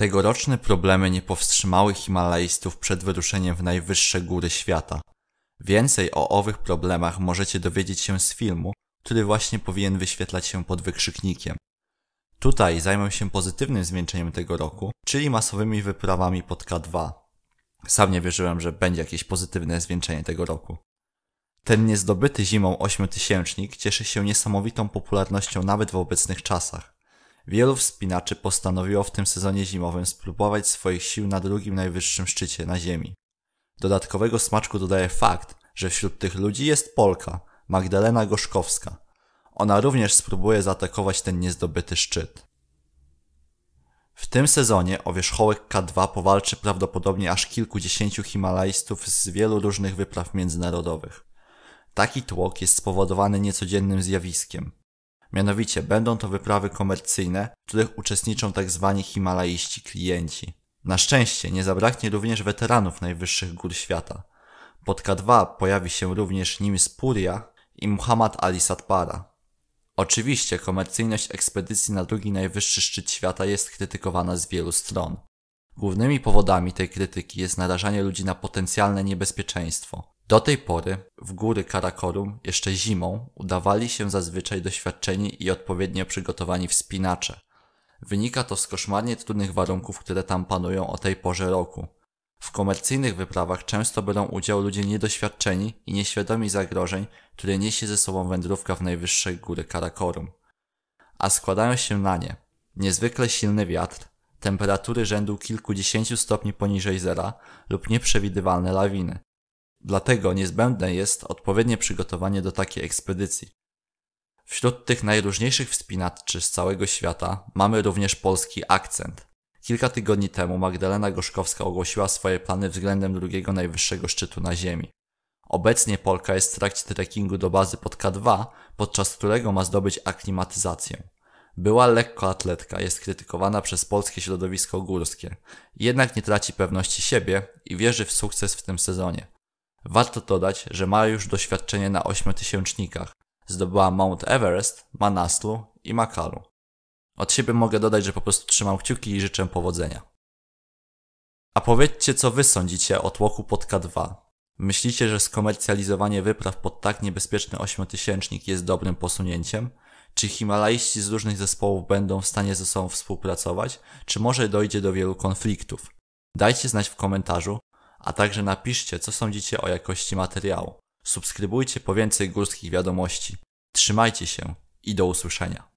Tegoroczne problemy nie powstrzymały Himalajstów przed wyruszeniem w najwyższe góry świata. Więcej o owych problemach możecie dowiedzieć się z filmu, który właśnie powinien wyświetlać się pod wykrzyknikiem. Tutaj zajmę się pozytywnym zwieńczeniem tego roku, czyli masowymi wyprawami pod K2. Sam nie wierzyłem, że będzie jakieś pozytywne zwieńczenie tego roku. Ten niezdobyty zimą ośmiotysięcznik cieszy się niesamowitą popularnością nawet w obecnych czasach. Wielu wspinaczy postanowiło w tym sezonie zimowym spróbować swoich sił na drugim najwyższym szczycie na Ziemi. Dodatkowego smaczku dodaje fakt, że wśród tych ludzi jest Polka, Magdalena Gorzkowska. Ona również spróbuje zaatakować ten niezdobyty szczyt. W tym sezonie o wierzchołek K2 powalczy prawdopodobnie aż kilkudziesięciu himalajstów z wielu różnych wypraw międzynarodowych. Taki tłok jest spowodowany niecodziennym zjawiskiem. Mianowicie będą to wyprawy komercyjne, w których uczestniczą tzw. Tak himalaiści klienci. Na szczęście nie zabraknie również weteranów najwyższych gór świata. Pod K2 pojawi się również Nims Puria i Muhammad Ali Satpara. Oczywiście komercyjność ekspedycji na drugi najwyższy szczyt świata jest krytykowana z wielu stron. Głównymi powodami tej krytyki jest narażanie ludzi na potencjalne niebezpieczeństwo. Do tej pory w góry Karakorum jeszcze zimą udawali się zazwyczaj doświadczeni i odpowiednio przygotowani wspinacze. Wynika to z koszmarnie trudnych warunków, które tam panują o tej porze roku. W komercyjnych wyprawach często biorą udział ludzie niedoświadczeni i nieświadomi zagrożeń, które niesie ze sobą wędrówka w najwyższej góry Karakorum. A składają się na nie niezwykle silny wiatr, temperatury rzędu kilkudziesięciu stopni poniżej zera lub nieprzewidywalne lawiny. Dlatego niezbędne jest odpowiednie przygotowanie do takiej ekspedycji. Wśród tych najróżniejszych wspinaczy z całego świata mamy również polski akcent. Kilka tygodni temu Magdalena Gorzkowska ogłosiła swoje plany względem drugiego najwyższego szczytu na Ziemi. Obecnie Polka jest w trakcie trekkingu do bazy pod K2, podczas którego ma zdobyć aklimatyzację. Była lekkoatletka, jest krytykowana przez polskie środowisko górskie, jednak nie traci pewności siebie i wierzy w sukces w tym sezonie. Warto dodać, że ma już doświadczenie na ośmiotysięcznikach. Zdobyła Mount Everest, Manaslu i Makalu. Od siebie mogę dodać, że po prostu trzymam kciuki i życzę powodzenia. A powiedzcie, co wy sądzicie o tłoku pod K2. Myślicie, że skomercjalizowanie wypraw pod tak niebezpieczny ośmiotysięcznik jest dobrym posunięciem? Czy Himalaiści z różnych zespołów będą w stanie ze sobą współpracować? Czy może dojdzie do wielu konfliktów? Dajcie znać w komentarzu, a także napiszcie, co sądzicie o jakości materiału. Subskrybujcie po więcej górskich wiadomości. Trzymajcie się i do usłyszenia.